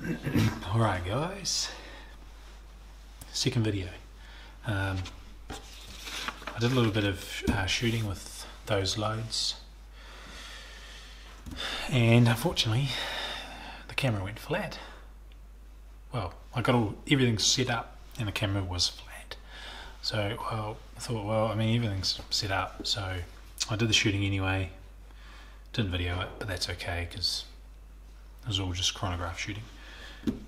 Alright guys, second video. Um, I did a little bit of uh, shooting with those loads and unfortunately the camera went flat. Well, I got all everything set up and the camera was flat. So well, I thought, well, I mean everything's set up, so I did the shooting anyway. Didn't video it, but that's okay because it was all just chronograph shooting.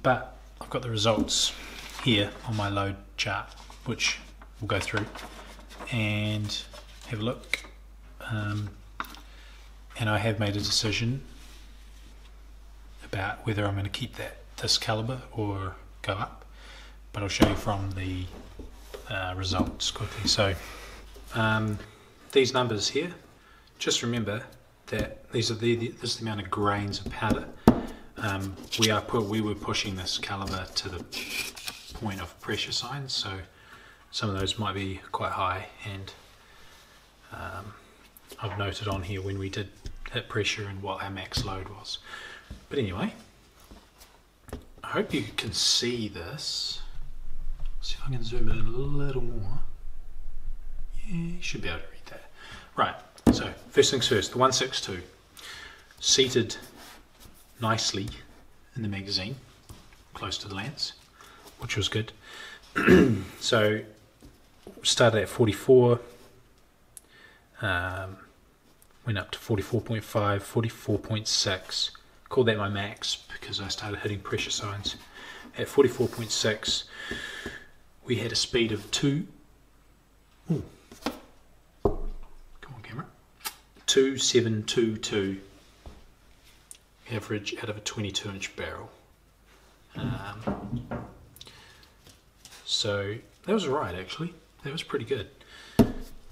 But I've got the results here on my load chart, which we'll go through and have a look. Um, and I have made a decision about whether I'm going to keep that this caliber or go up. But I'll show you from the uh, results quickly. So um, these numbers here, just remember that these are the, this is the amount of grains of powder um, we are we were pushing this caliber to the point of pressure signs, so some of those might be quite high, and um, I've noted on here when we did hit pressure and what our max load was. But anyway, I hope you can see this. See if I can zoom in a little more. Yeah, you should be able to read that. Right, so first things first, the 162 seated nicely in the magazine, close to the lands, which was good. so started at 44, um, went up to 44.5, 44.6. Called that my max because I started hitting pressure signs. At 44.6, we had a speed of two. Ooh. Come on, camera. 2722 average out of a 22 inch barrel. Um, so that was right actually. That was pretty good.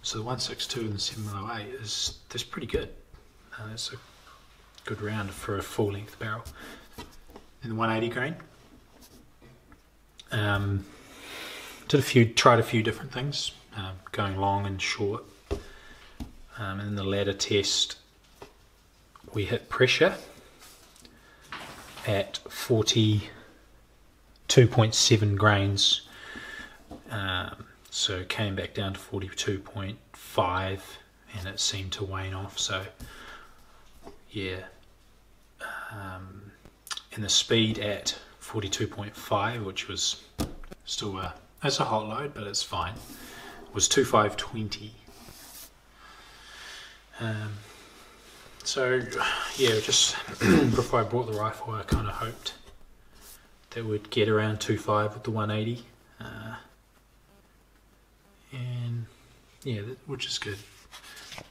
So the 162 and the 708 is that's pretty good. Uh, that's a good round for a full length barrel. And the 180 grain. Um, did a few, tried a few different things, um, going long and short. Um, and in the ladder test, we hit pressure at 42.7 grains. Um, so came back down to 42.5 and it seemed to wane off. So yeah. Um, and the speed at 42.5, which was still a, it's a hot load, but it's fine, was 2520. Um, so, yeah, just before I bought the rifle, I kind of hoped that we'd get around 2.5 with the 180. Uh, and yeah, which is good.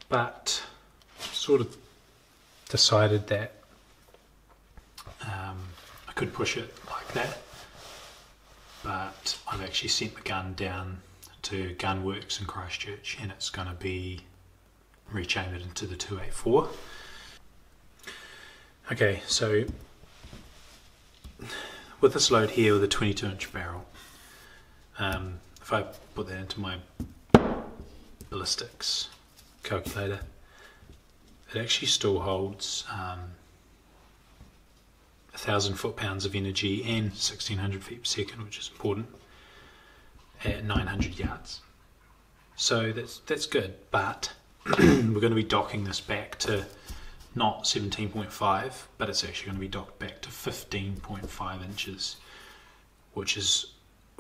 But sort of decided that um, I could push it like that. But I've actually sent the gun down to Gunworks in Christchurch and it's going to be rechambered into the 284. Okay, so with this load here with a 22 inch barrel, um, if I put that into my ballistics calculator, it actually still holds um, 1000 foot pounds of energy and 1600 feet per second, which is important, at 900 yards. So that's that's good, but we're going to be docking this back to not 17.5, but it's actually going to be docked back to 15.5 inches, which is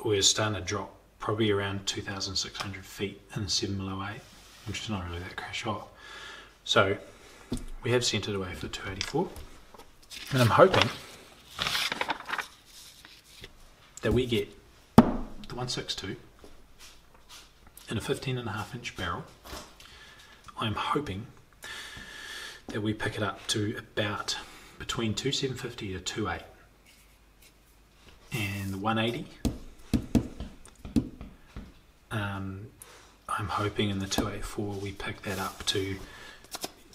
we're starting to drop probably around 2,600 feet in the 7 below 8, which is not really that crash hot. So we have sent it away for 284, and I'm hoping that we get the 162 in a 15 and a half inch barrel. I'm hoping that we pick it up to about between 2750 to 28 and the 180 um, I'm hoping in the 284 we pick that up to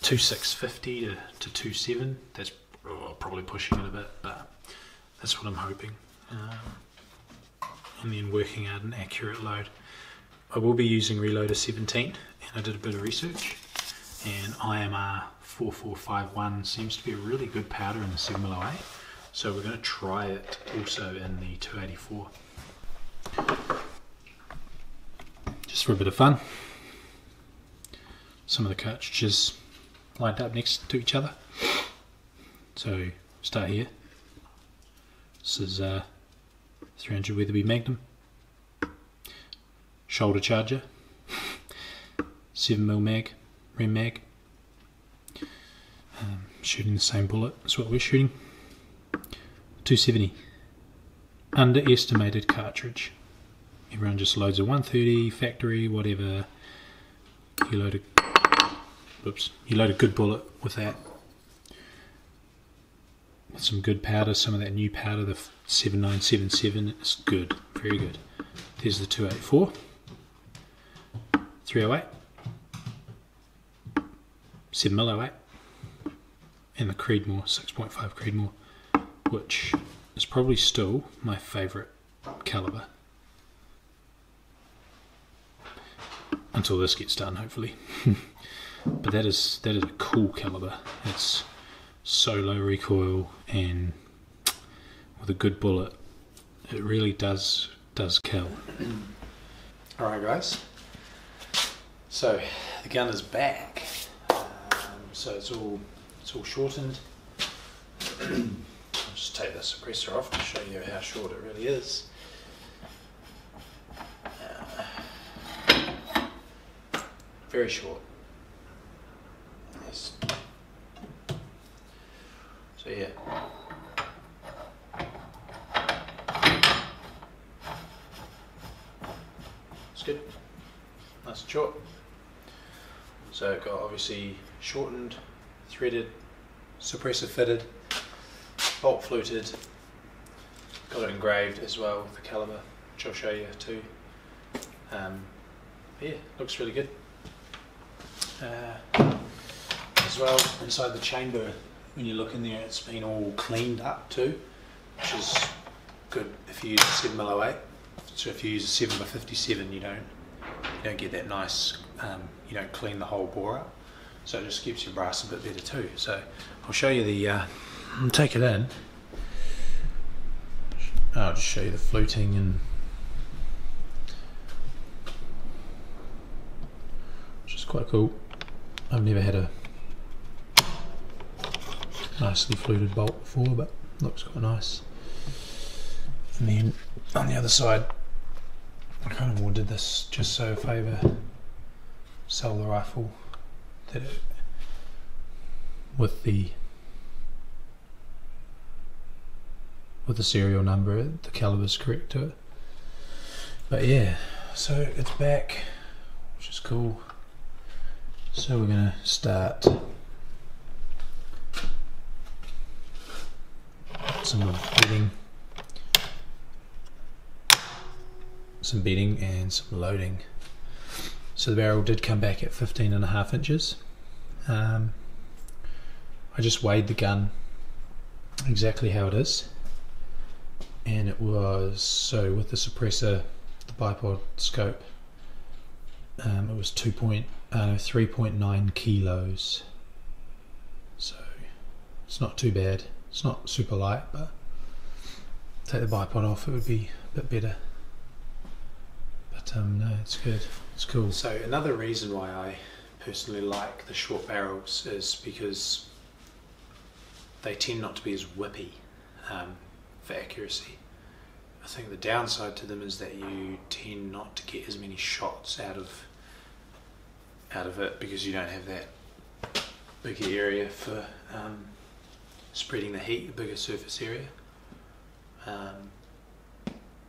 2650 to, to 27 that's oh, probably pushing it a bit but that's what I'm hoping. Um, and then working out an accurate load. I will be using reloader 17 and I did a bit of research and IMR 4451 seems to be a really good powder in the 708. So we're going to try it also in the 284. Just for a bit of fun. Some of the cartridges lined up next to each other. So start here. This is uh, 300 Weatherby Magnum. Shoulder charger. 7mm mag, rem mag. Um, shooting the same bullet as what we're shooting. 270. Underestimated cartridge. Everyone just loads a 130 factory, whatever. You load a, whoops, you load a good bullet with that. With some good powder, some of that new powder, the 7977, it's good, very good. There's the 284, 308, 7mm08, and the Creedmoor 6.5 Creedmoor, which is probably still my favourite caliber. Until this gets done, hopefully. but that is that is a cool caliber. It's so low recoil and with a good bullet, it really does does kill. All right, guys. So the gun is back. Um, so it's all it's all shortened. I'll just take the suppressor off to show you how short it really is. Uh, very short. Yes. So yeah. It's good. Nice and short. So it got obviously shortened, threaded, suppressor fitted, bolt fluted, got it engraved as well with the caliber, which I'll show you too. Um, yeah, looks really good. Uh, as well, inside the chamber, when you look in there, it's been all cleaned up too, which is good if you use a 7mm08. So if you use a 7x57, you don't you don't get that nice. Um, you don't clean the whole bore up, so it just keeps your brass a bit better too. So I'll show you the. Uh, take it in. I'll just show you the fluting and. Which is quite cool. I've never had a nicely fluted bolt before, but looks quite nice. And then on the other side, I kind of ordered this just so if I ever sell the rifle, with the with the serial number, the caliber is correct to it. But yeah, so it's back, which is cool. So we're gonna start some bedding, some bedding and some loading. So the barrel did come back at 15 and a half inches. Um, I just weighed the gun exactly how it is. And it was so with the suppressor the bipod scope um, it was 2 point, uh, 3.9 kilos. So it's not too bad. It's not super light but take the bipod off it would be a bit better. But um, no it's good. It's cool. So another reason why I personally like the short barrels is because they tend not to be as whippy um, for accuracy. I think the downside to them is that you tend not to get as many shots out of out of it because you don't have that bigger area for um, spreading the heat, the bigger surface area. Um,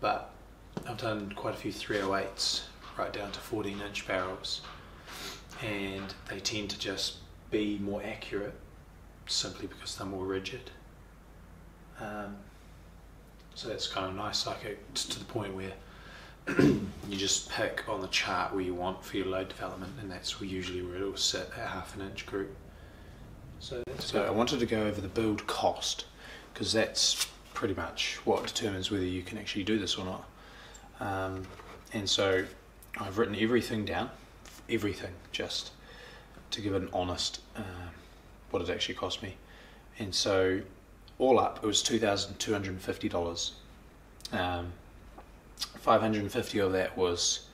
but I've done quite a few 308s right down to 14 inch barrels and they tend to just be more accurate simply because they're more rigid. Um, so that's kind of nice, like it's to the point where you just pick on the chart where you want for your load development, and that's usually where it will sit at half an inch group. So, so I wanted to go over the build cost because that's pretty much what determines whether you can actually do this or not. Um, and so I've written everything down, everything, just to give an honest uh, what it actually cost me. And so all up, it was two thousand two hundred and fifty dollars. Um, five hundred and fifty of that was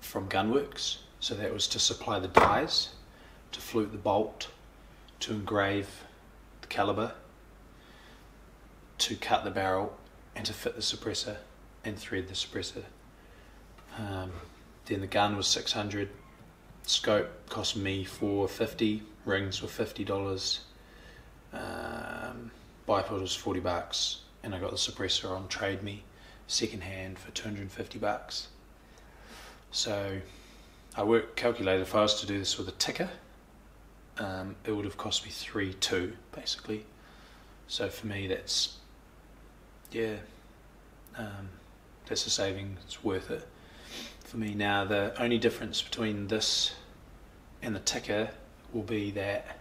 from Gunworks, so that was to supply the dies, to flute the bolt, to engrave the caliber, to cut the barrel, and to fit the suppressor and thread the suppressor. Um, then the gun was six hundred. Scope cost me four fifty. Rings were fifty dollars. Um, bipod was forty bucks, and I got the suppressor on Trade Me, second hand for two hundred and fifty bucks. So, I work calculated if I was to do this with a Tikka, um, it would have cost me three two basically. So for me, that's yeah, um, that's a saving. It's worth it for me now. The only difference between this and the Tikka will be that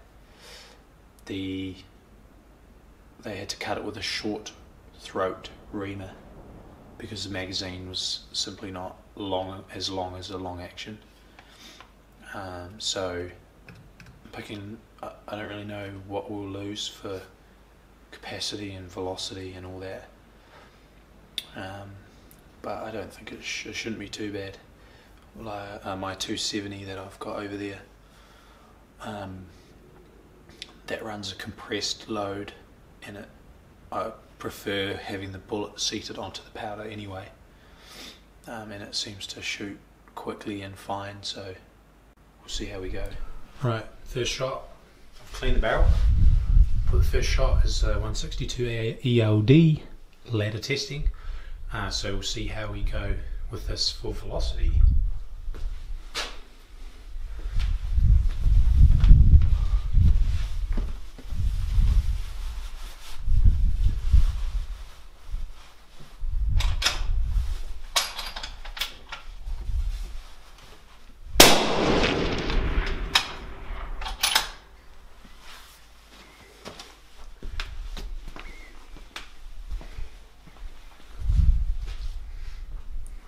the they had to cut it with a short throat reamer because the magazine was simply not long as long as a long action. Um, so picking, I, I don't really know what we'll lose for capacity and velocity and all that. Um, but I don't think it, sh- it shouldn't be too bad. Like uh, my 270 that I've got over there, um, that runs a compressed load, and it I prefer having the bullet seated onto the powder anyway, um, and it seems to shoot quickly and fine. So we'll see how we go. Right, first shot. I've cleaned the barrel. Put the first shot is uh, 162 ELD ladder testing. Uh, so we'll see how we go with this for velocity.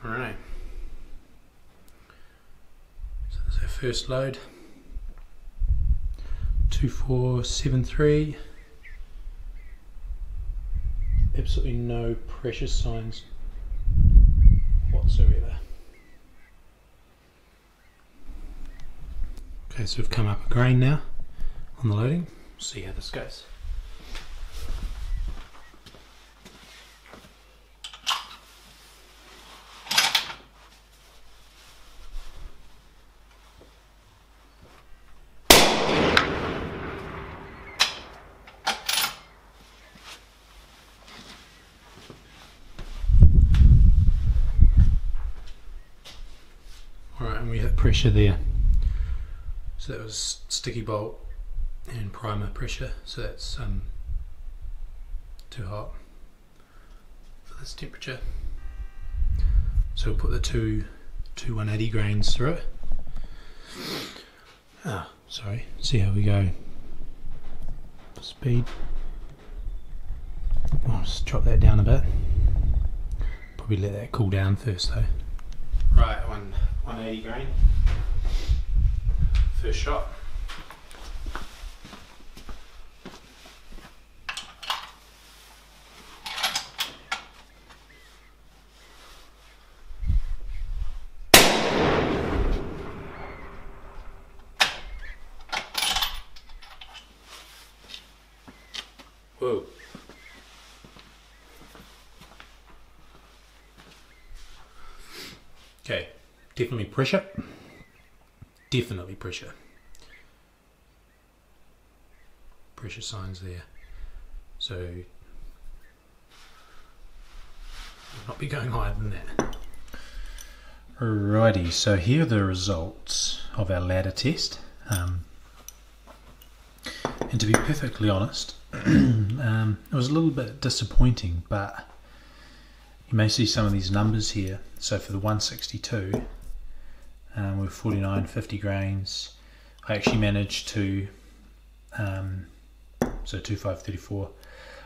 Alright. So there's our first load. 2473. Absolutely no pressure signs whatsoever. Okay, so we've come up a grain now on the loading. See how this goes. Alright, and we hit pressure there. So that was sticky bolt and primer pressure. So that's um, too hot for this temperature. So we'll put the two, two 180 grains through it. Ah, sorry. See how we go. Speed. I'll just drop that down a bit. Probably let that cool down first though. Right, one 180 grain. First shot. Okay, definitely pressure. Definitely pressure. Pressure signs there. So we'll not be going higher than that. Alrighty, so here are the results of our ladder test. Um, and to be perfectly honest, um, it was a little bit disappointing, but you may see some of these numbers here. So for the 162, um, with 49, 50 grains, I actually managed to, um, so 2534,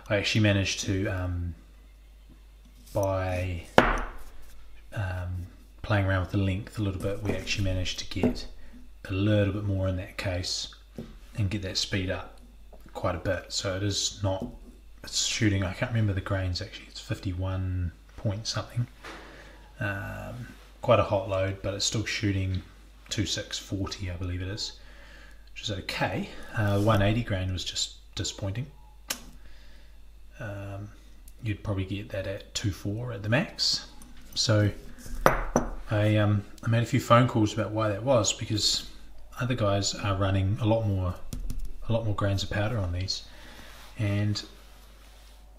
I actually managed to um, by um, playing around with the length a little bit, we actually managed to get a little bit more in that case and get that speed up quite a bit. So it is not it's shooting. I can't remember the grains actually. It's 51 point something. Um, quite a hot load, but it's still shooting 2640, I believe it is, which is okay. Uh, 180 grain was just disappointing. Um, you'd probably get that at 2.4 at the max. So I, um, I made a few phone calls about why that was because other guys are running a lot more a lot more grains of powder on these and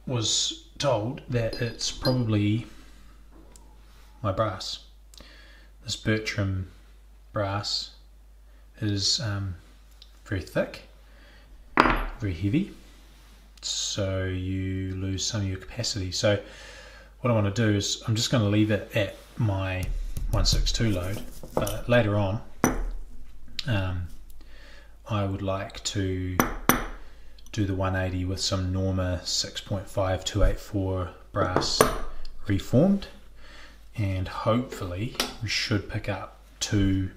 was told that it's probably my brass. This Bertram brass is um, very thick, very heavy, so you lose some of your capacity. So what I want to do is I'm just going to leave it at my 162 load, but later on um, I would like to do the 180 with some Norma 6.5284 brass reformed. And hopefully we should pick up two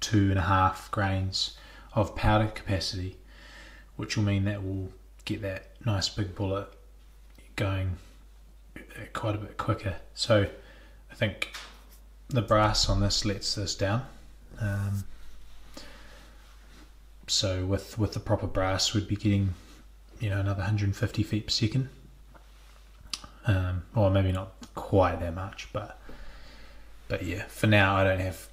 two and a half grains of powder capacity which will mean that we'll get that nice big bullet going quite a bit quicker. So I think the brass on this lets this down. Um, so with with the proper brass we'd be getting you know another 150 feet per second. Um, or maybe not quite that much but but yeah for now I don't have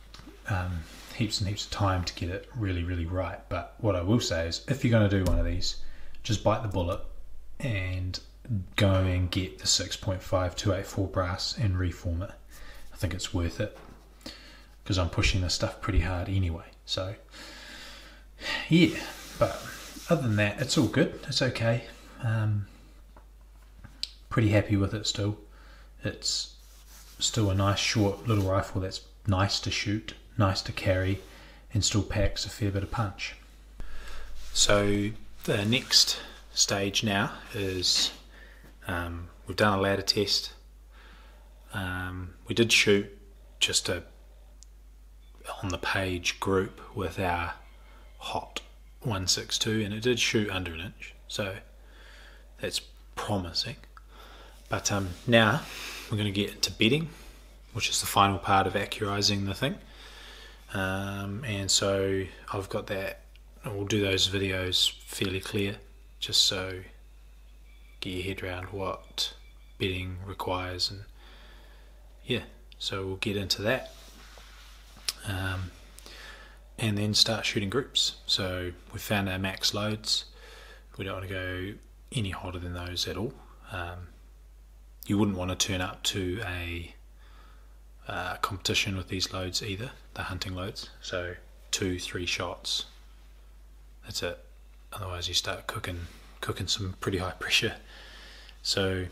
um, heaps and heaps of time to get it really really right. But what I will say is if you're going to do one of these just bite the bullet and go and get the 6.5284 brass and reform it. I think it's worth it because I'm pushing this stuff pretty hard anyway so yeah, but other than that, it's all good. It's okay. Um, pretty happy with it still. It's still a nice short little rifle that's nice to shoot, nice to carry, and still packs a fair bit of punch. So the next stage now is um, we've done a ladder test. Um, we did shoot just a on the page group with our hot 162 and it did shoot under an inch so that's promising. But um, now we're going to get into bedding which is the final part of accurizing the thing. Um, and so I've got that. We'll do those videos fairly clear just so get your head around what bedding requires and yeah so we'll get into that. Um, and then start shooting groups. So we found our max loads. We don't want to go any hotter than those at all. Um, you wouldn't want to turn up to a uh, competition with these loads either, the hunting loads. So two, three shots. That's it. Otherwise, you start cooking, cooking some pretty high pressure. So,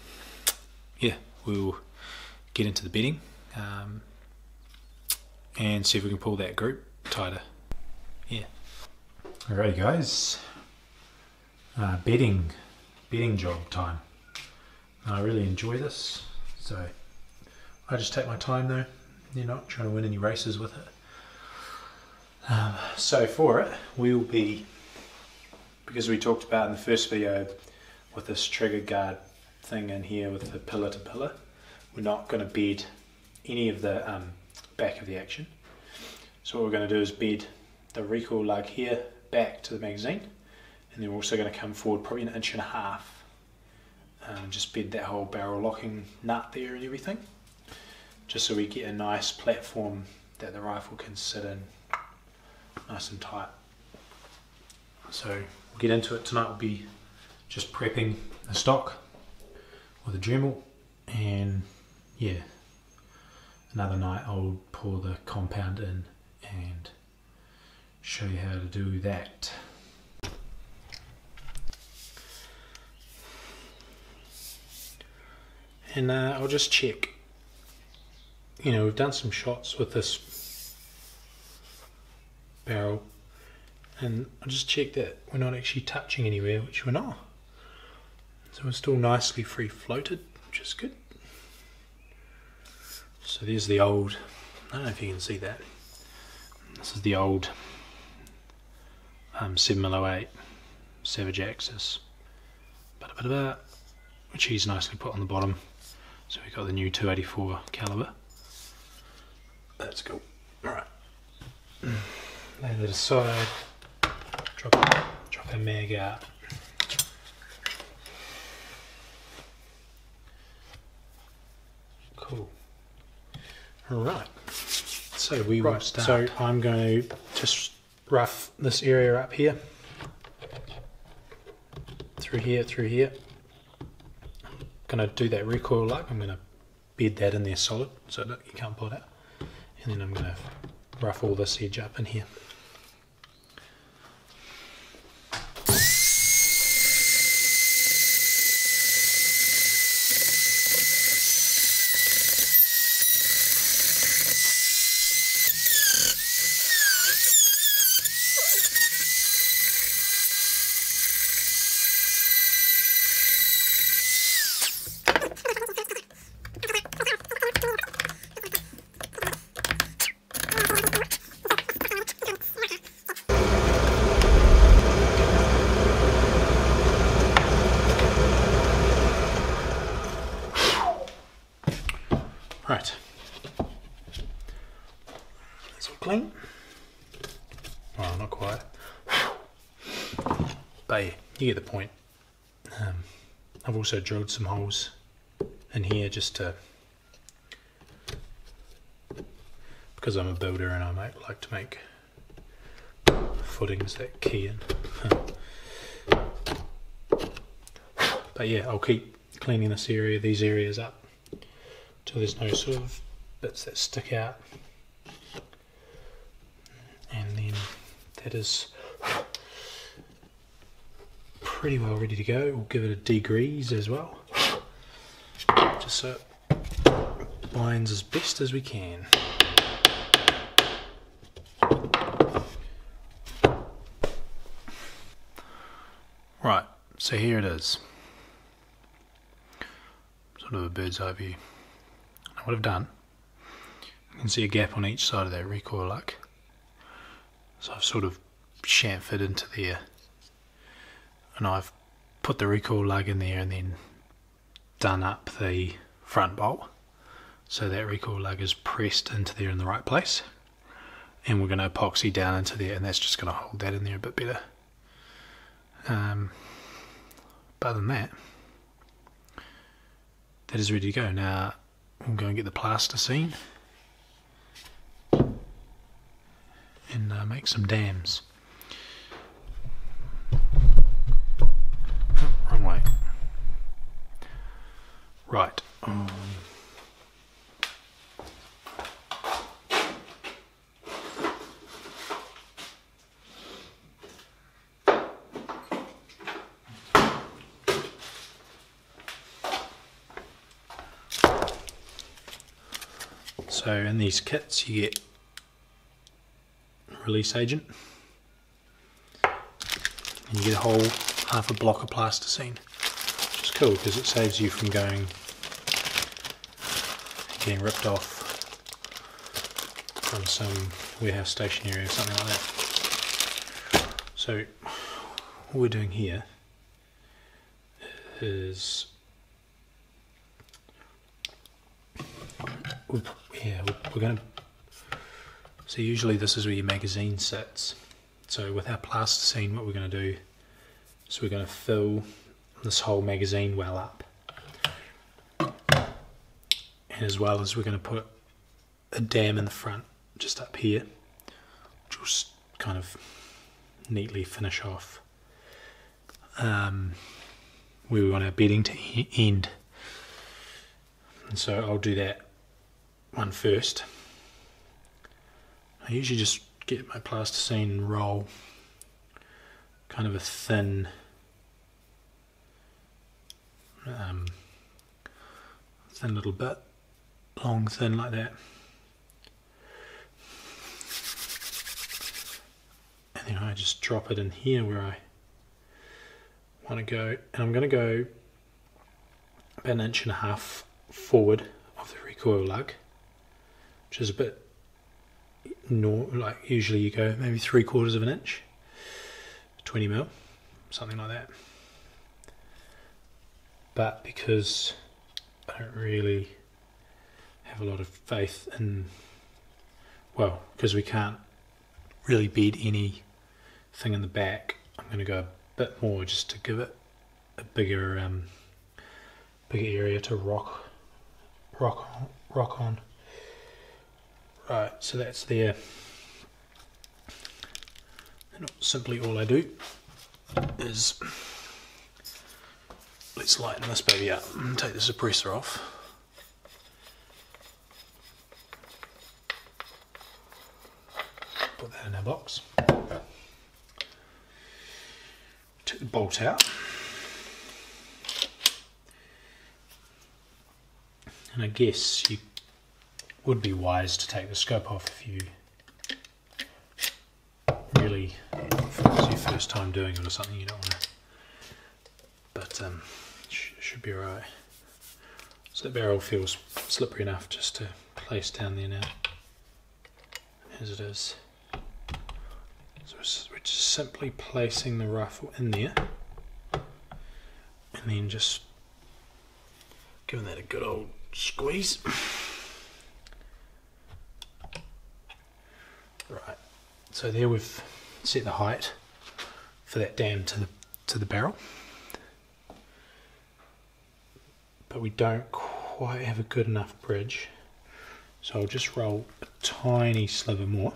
yeah, we'll get into the bedding um, and see if we can pull that group tighter. Yeah. Alrighty, guys. Uh, bedding, bedding job time. I really enjoy this, so I just take my time though. You're not trying to win any races with it. Um, so for it, we'll be because we talked about in the first video with this trigger guard thing in here with the pillar to pillar. We're not going to bed any of the um, back of the action. So what we're going to do is bed the recoil lug here back to the magazine. And then we're also going to come forward probably an inch and a half um, and just bed that whole barrel locking nut there and everything. Just so we get a nice platform that the rifle can sit in nice and tight. So we'll get into it. Tonight we'll be just prepping the stock with a Dremel and yeah another night I'll pour the compound in and show you how to do that. And uh, I'll just check. You know, we've done some shots with this barrel and I'll just check that we're not actually touching anywhere, which we're not. So we're still nicely free floated, which is good. So there's the old, I don't know if you can see that. This is the old um, 708 Savage Axis. Which he's nicely put on the bottom. So we've got the new 284 caliber. That's cool. Alright. Lay that aside. Drop, drop our mag out. Cool. Alright. So we will start. so I'm going to just rough this area up here. Through here, through here. I'm Gonna do that recoil lug. I'm gonna bed that in there solid so that you can't pull it out. And then I'm gonna rough all this edge up in here. Right. That's all clean. Well, not quite. But yeah, you get the point. Um, I've also drilled some holes in here just to. Because I'm a builder and I might like to make footings that key in. but yeah, I'll keep cleaning this area, these areas up till there's no sort of bits that stick out. And then that is pretty well ready to go. We'll give it a degrease as well, just so it binds as best as we can. Right, so here it is. Sort of a bird's eye view. What I've done, you can see a gap on each side of that recoil lug. So I've sort of chamfered into there and I've put the recoil lug in there and then done up the front bolt. So that recoil lug is pressed into there in the right place. And we're going to epoxy down into there and that's just going to hold that in there a bit better. Um, but other than that that is ready to go. Now I'm going to get the plasticine and uh, make some dams Oh, wrong way. Right. Um, so in these kits you get release agent and you get a whole half a block of plasticine which is cool because it saves you from going getting ripped off from some warehouse stationery or something like that so what we're doing here is yeah we- we're going to so usually this is where your magazine sits so with our plasticine what we're going to do is we're going to fill this whole magazine well up. And as well as we're going to put a dam in the front, just up here, will kind of neatly finish off um, where we want our bedding to end. And so I'll do that one first. I usually just get my plasticine roll kind of a thin um, thin little bit long thin like that and then I just drop it in here where I want to go and I'm going to go about an inch and a half forward of the recoil lug which is a bit nor like usually you go maybe three quarters of an inch 20 mil, something like that. but because I don't really have a lot of faith in, well, because we can't really bed anything in the back, I'm going to go a bit more just to give it a bigger, um, bigger area to rock, rock on, rock on. Right, so that's there. And simply all I do is let's lighten this baby up and take the suppressor off. Put that in our box. Take the bolt out. And I guess you would be wise to take the scope off if you really, if it's your first time doing it or something, you don't want to. But um, sh should be alright. So the barrel feels slippery enough just to place down there now, as it is. So we're just simply placing the rifle in there, and then just giving that a good old squeeze. Right, so there we've set the height for that dam to the to the barrel, but we don't quite have a good enough bridge, so I'll just roll a tiny sliver more.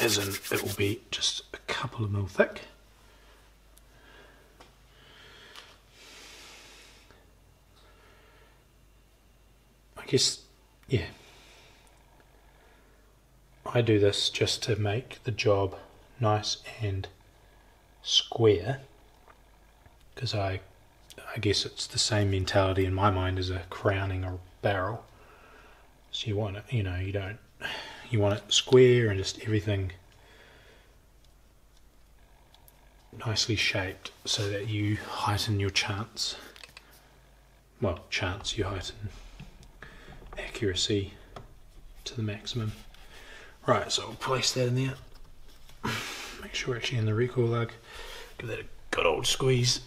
In, it will be just a couple of mil thick. I guess, yeah, I do this just to make the job nice and square because I I guess it's the same mentality in my mind as a crowning a barrel. So you want it, you know, you don't you want it square and just everything nicely shaped so that you heighten your chance. Well, chance you heighten accuracy to the maximum. Right, so I'll place that in there. Make sure we're actually in the recoil lug. Give that a good old squeeze.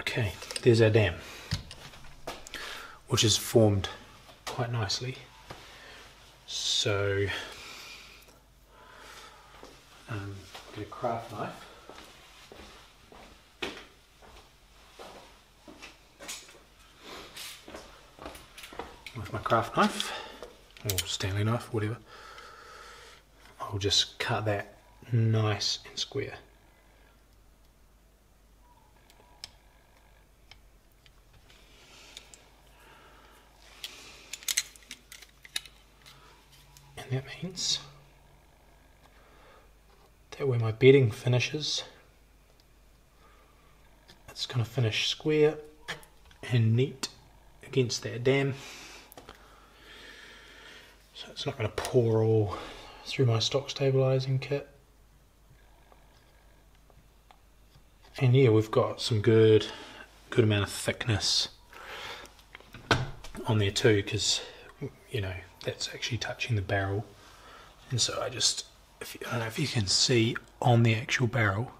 Okay, there's our dam, which is formed quite nicely. So, um, get a craft knife. With my craft knife or Stanley knife, whatever. I'll just cut that nice and square. And that means that where my bedding finishes, it's going to finish square and neat against that dam. So it's not going to pour all through my stock stabilizing kit. And yeah, we've got some good, good amount of thickness on there too, because you know that's actually touching the barrel. And so I just, if you, I don't know if you can see on the actual barrel,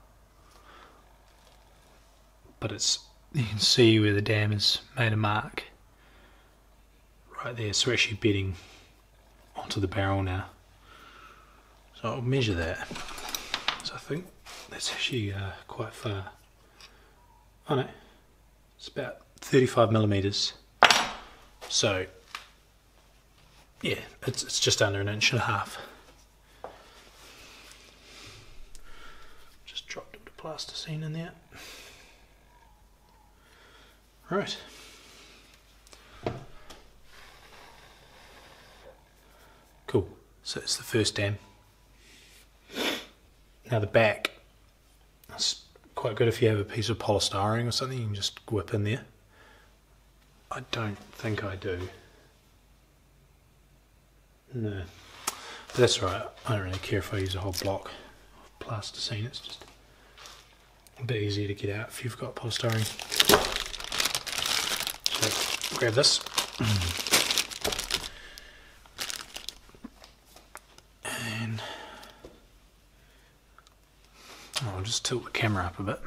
but it's you can see where the dam has made a mark right there. So we're actually bedding onto the barrel now. So I'll measure that. So I think that's actually uh, quite far. Oh no, it's about 35 millimeters. So yeah, it's, it's just under an inch and a half. Just dropped a bit of plasticine in there. Right. Cool. So it's the first dam. Now the back, it's quite good if you have a piece of polystyrene or something, you can just whip in there. I don't think I do. No. But that's right, I don't really care if I use a whole block of plasticine, it's just a bit easier to get out if you've got polystyrene. So grab this. And oh, I'll just tilt the camera up a bit.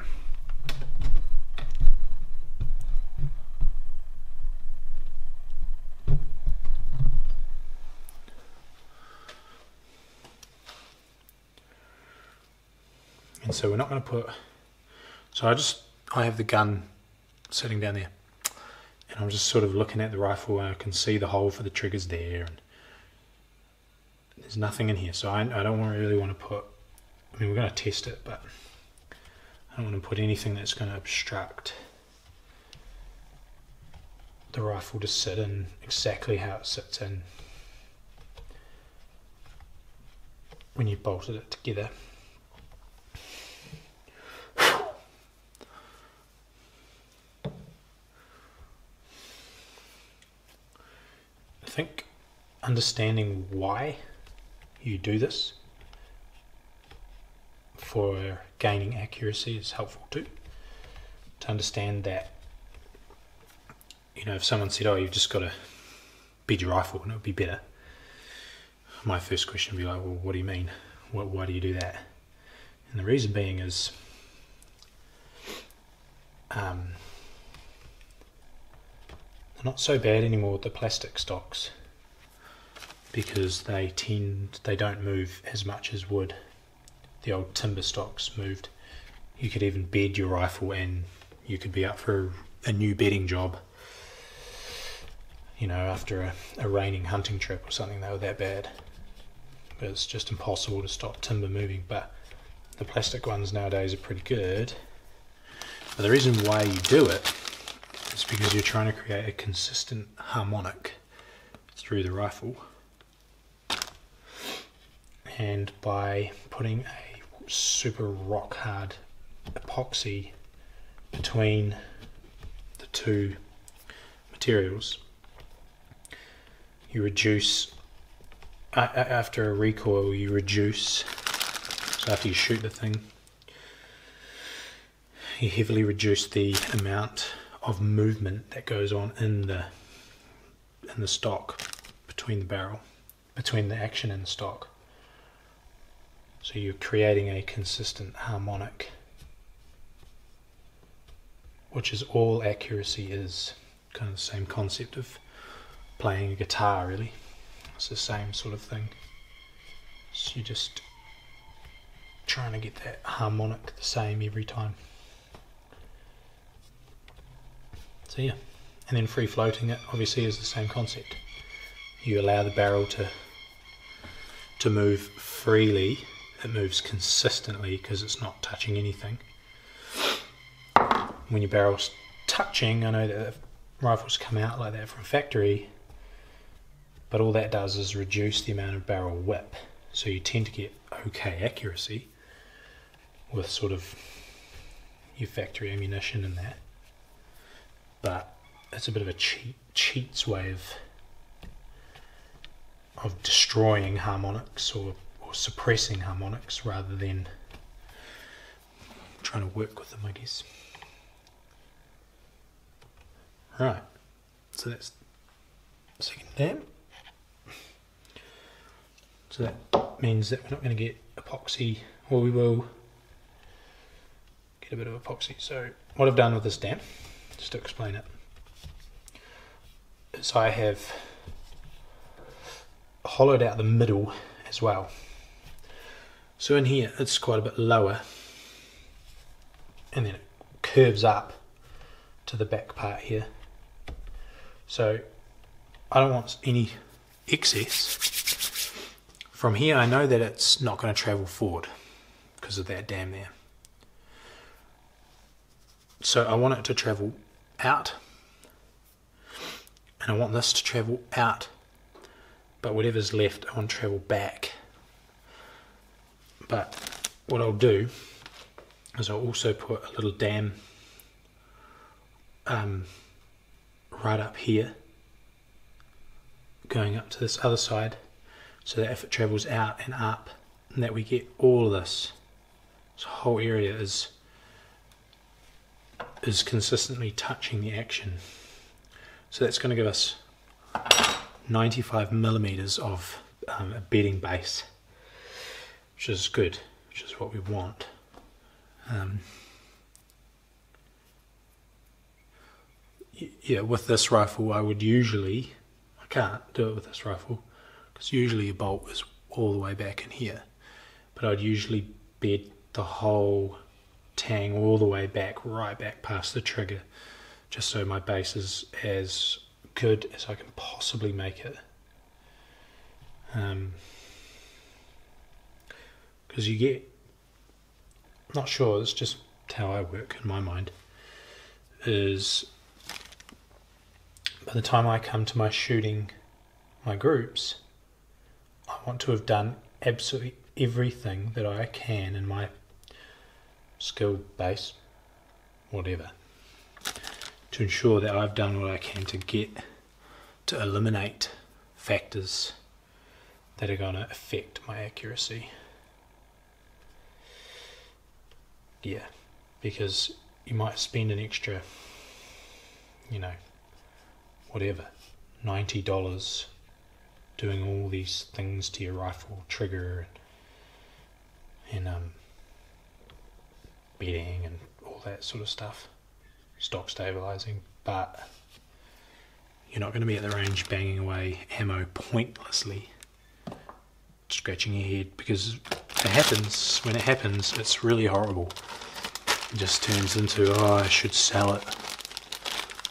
So we're not going to put. So I just I have the gun sitting down there, and I'm just sort of looking at the rifle, and I can see the hole for the triggers there, and there's nothing in here. So I, I don't really want to put. I mean, we're going to test it, but I don't want to put anything that's going to obstruct the rifle to sit in exactly how it sits in when you bolted it together. Think understanding why you do this for gaining accuracy is helpful too. To understand that, you know, if someone said, "Oh, you've just got to bed your rifle and it would be better," my first question would be like, "Well, what do you mean? What, why do you do that?" And the reason being is, um, they're not so bad anymore with the plastic stocks because they tend they don't move as much as wood the old timber stocks moved. You could even bed your rifle and you could be up for a new bedding job. You know, after a, a raining hunting trip or something, they were that bad. But it's just impossible to stop timber moving. But the plastic ones nowadays are pretty good. But the reason why you do it is because you're trying to create a consistent harmonic through the rifle. And by putting a super rock hard epoxy between the two materials. You reduce, after a recoil, you reduce, so after you shoot the thing, you heavily reduce the amount of movement that goes on in the in the stock between the barrel, between the action and the stock. So you're creating a consistent harmonic, which is all accuracy is. Kind of the same concept of playing a guitar, really. It's the same sort of thing. So you're just trying to get that harmonic the same every time. So yeah, and then free floating it obviously is the same concept. You allow the barrel to to move freely it moves consistently because it's not touching anything. When your barrel's touching, I know that rifles come out like that from factory, but all that does is reduce the amount of barrel whip. So you tend to get okay accuracy with sort of your factory ammunition and that. But it's a bit of a cheat cheats way of of destroying harmonics or or suppressing harmonics rather than trying to work with them, I guess. Right, so that's second dam. So that means that we're not going to get epoxy, or we will get a bit of epoxy. So what I've done with this dam, just to explain it. So I have hollowed out the middle as well. So in here it's quite a bit lower and then it curves up to the back part here. So I don't want any excess. From here I know that it's not going to travel forward because of that dam there. So I want it to travel out. And I want this to travel out but whatever's left I want to travel back. But what I'll do is I'll also put a little dam um, right up here going up to this other side so that if it travels out and up and that we get all of this. This whole area is is consistently touching the action so that's going to give us 95 millimeters of um, a bedding base which is good, which is what we want. Um, yeah, with this rifle, I would usually, I can't do it with this rifle, because usually a bolt is all the way back in here. But I'd usually bed the whole tang all the way back, right back past the trigger, just so my base is as good as I can possibly make it. Um, because you get not sure it's just how I work in my mind is by the time I come to my shooting my groups I want to have done absolutely everything that I can in my skill base whatever to ensure that I've done what I can to get to eliminate factors that are going to affect my accuracy. Yeah, because you might spend an extra, you know, whatever, ninety dollars doing all these things to your rifle trigger and, and um, bedding and all that sort of stuff, stock stabilizing, but you're not going to be at the range banging away ammo pointlessly, scratching your head because it happens. When it happens, it's really horrible. It just turns into, oh, I should sell it.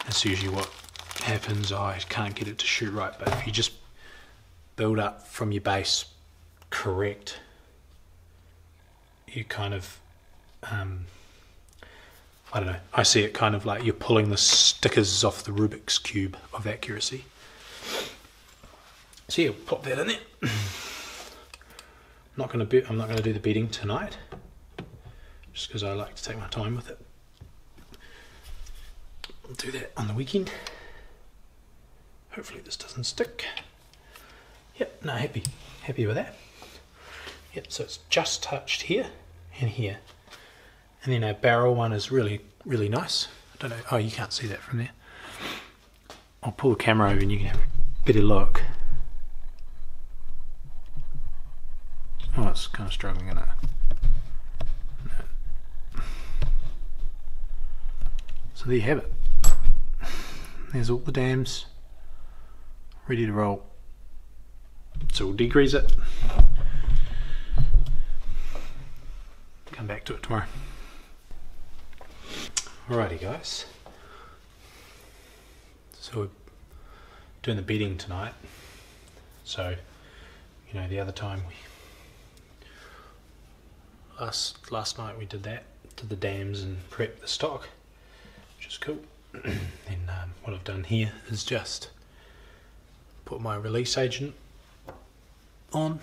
That's usually what happens. Oh, I can't get it to shoot right. But if you just build up from your base correct, you kind of, um, I don't know, I see it kind of like you're pulling the stickers off the Rubik's Cube of accuracy. So yeah, pop that in there. not going to be, I'm not going to do the bedding tonight, just because I like to take my time with it. I'll do that on the weekend. Hopefully this doesn't stick. Yep, no, happy, happy with that. Yep, so it's just touched here and here. And then our barrel one is really, really nice. I don't know, oh, you can't see that from there. I'll pull the camera over and you can have a better look. Oh, it's kind of struggling in it. So there you have it. There's all the dams ready to roll. So we'll degrease it. Come back to it tomorrow. Alrighty guys. So we're doing the bedding tonight. So, you know, the other time we last last night we did that, did the dams and prep the stock, which is cool. and um, what I've done here is just put my release agent on.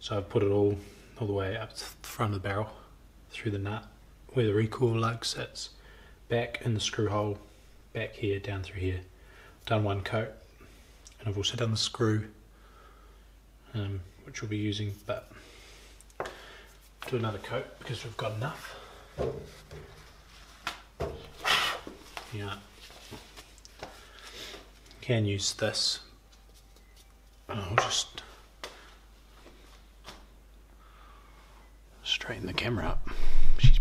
So I've put it all all the way up to the front of the barrel, through the nut, where the recoil lug sits, back in the screw hole, back here, down through here. Done one coat, and I've also done the screw, um, which we'll be using, but do another coat because we've got enough. Yeah. Can use this. I'll just straighten the camera up.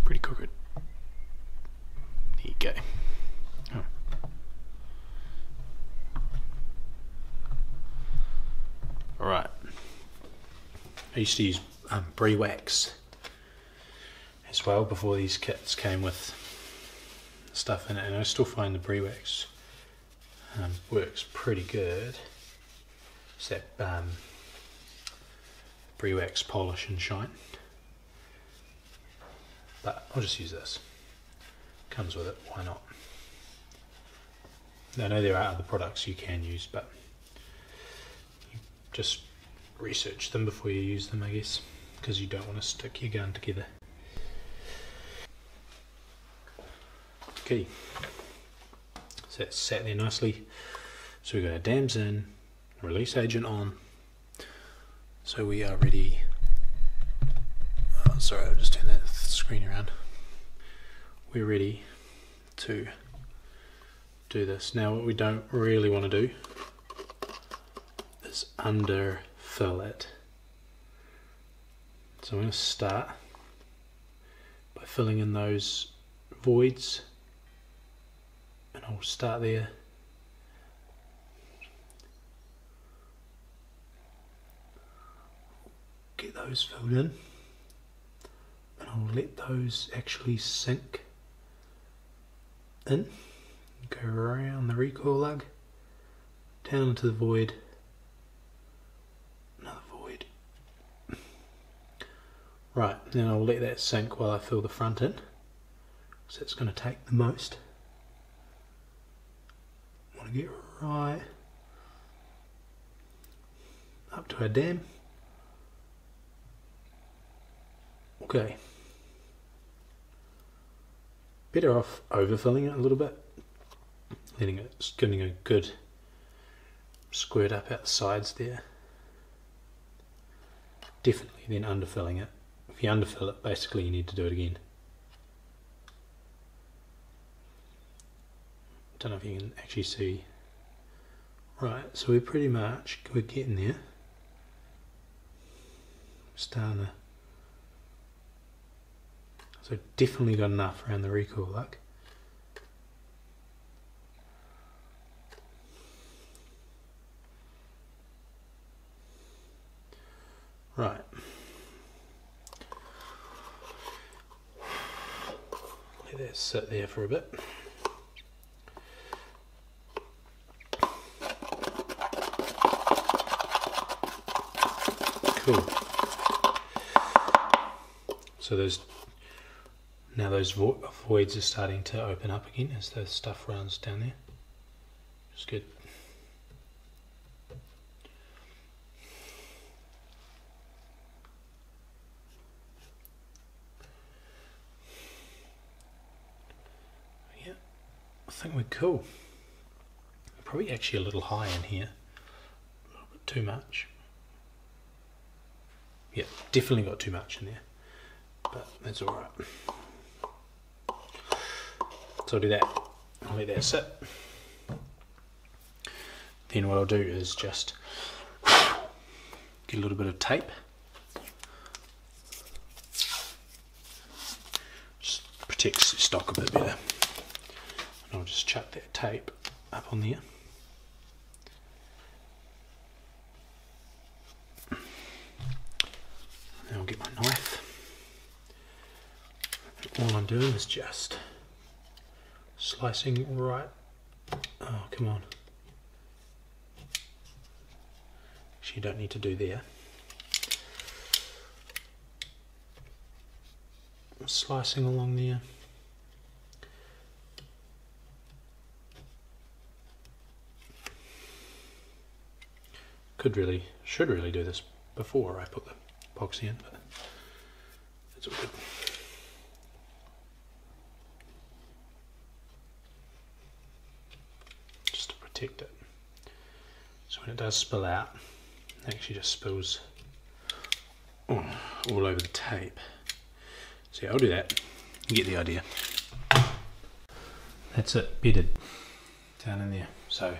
Pretty crooked. There you go. Oh. Alright. I used to use um, Briwax as well before these kits came with stuff in it and I still find the Briwax um, works pretty good it's that um, Briwax polish and shine I'll just use this comes with it why not I know there are other products you can use but just research them before you use them I guess because you don't want to stick your gun together Okay, so it's sat there nicely. So we've got our dams in, release agent on. So we are ready. Oh, sorry, I'll just screen around. We're ready to do this. Now what we don't really want to do is underfill it. So I'm going to start by filling in those voids and I'll start there get those filled in and I'll let those actually sink in. Go around the recoil lug down into the void. Another void. Right then I'll let that sink while I fill the front in. So it's going to take the most. Want to get right up to our dam. Okay. Better off overfilling it a little bit, letting it getting a good squirt up out the sides there. Definitely then underfilling it. If you underfill it, basically you need to do it again. Don't know if you can actually see. Right, so we're pretty much we're getting there. Starting to so definitely got enough around the recoil lug. Right. Let that sit there for a bit. Cool. So there's now those vo voids are starting to open up again as the stuff runs down there. It's good. Yeah, I think we're cool. Probably actually a little high in here. A little bit too much. Yeah, definitely got too much in there. But that's alright. So I'll do that. I'll let that sit. Then what I'll do is just get a little bit of tape. Just protects the stock a bit better. And I'll just chuck that tape up on there. Now I'll get my knife. All I'm doing is just slicing right. Oh, come on. Actually, you don't need to do there. Slicing along there. Could really, should really do this before I put the epoxy in, but it's all good. protect it. So when it does spill out, it actually just spills all over the tape. So yeah, I'll do that. You get the idea. That's it, bedded down in there. So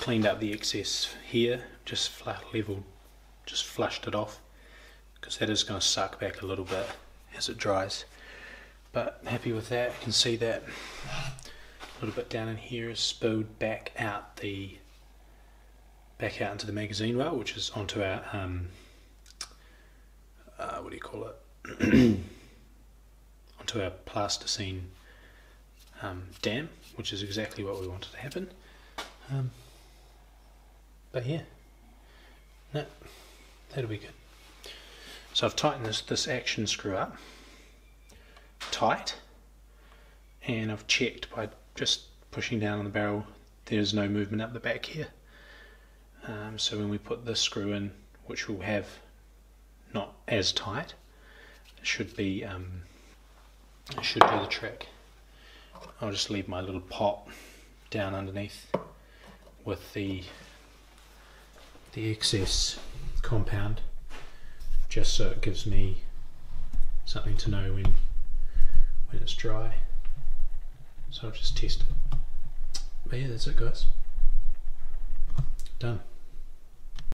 cleaned up the excess here, just flat level, just flushed it off because that is going to suck back a little bit as it dries. But happy with that. You can see that a little bit down in here is spilled back out the back out into the magazine rail, which is onto our um, uh, what do you call it? onto our plasticine um, dam, which is exactly what we wanted to happen. Um, but yeah, no, that'll be good. So I've tightened this this action screw up tight, and I've checked by just pushing down on the barrel there's no movement up the back here um, so when we put this screw in which will have not as tight it should be um, it should do the trick I'll just leave my little pot down underneath with the the excess compound just so it gives me something to know when when it's dry so I'll just test it. But yeah, that's it guys. Done.